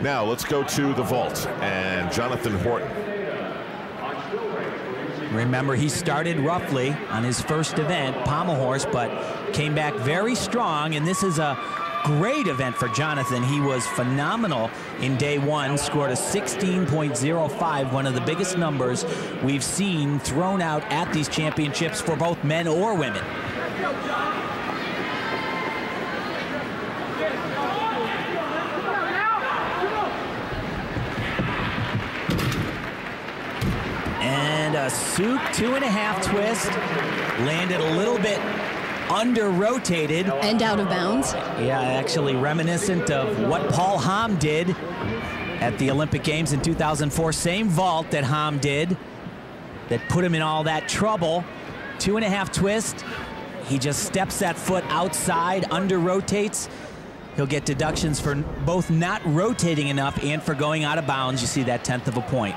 Now let's go to the vault and Jonathan Horton. Remember, he started roughly on his first event, pommel horse, but came back very strong, and this is a great event for Jonathan. He was phenomenal in day one, scored a 16.05, one of the biggest numbers we've seen thrown out at these championships for both men or women. And a Tsuk two and a half twist, landed a little bit under rotated. And out of bounds. Yeah, actually reminiscent of what Paul Hamm did at the Olympic Games in 2004. Same vault that Hamm did that put him in all that trouble. Two and a half twist. He just steps that foot outside, under rotates. He'll get deductions for both not rotating enough and for going out of bounds. You see that tenth of a point.